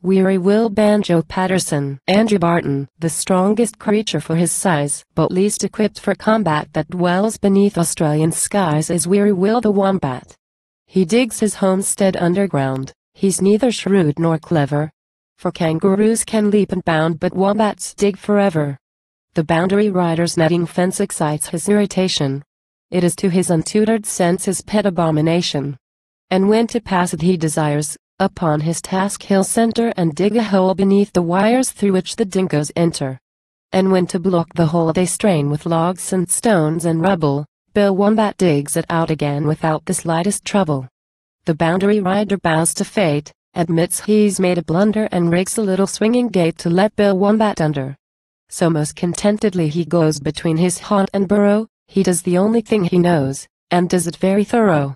Weary Will Banjo Paterson. Andrew Barton, the strongest creature for his size, but least equipped for combat that dwells beneath Australian skies is Weary Will the Wombat. He digs his homestead underground, he's neither shrewd nor clever. For kangaroos can leap and bound but wombats dig forever. The boundary rider's netting fence excites his irritation. It is to his untutored sense his pet abomination. And when to pass it he desires, upon his task he'll center and dig a hole beneath the wires through which the dingoes enter. And when to block the hole they strain with logs and stones and rubble, Bill Wombat digs it out again without the slightest trouble. The boundary rider bows to fate, admits he's made a blunder and rigs a little swinging gate to let Bill Wombat under. So most contentedly he goes between his haunt and burrow, he does the only thing he knows, and does it very thorough.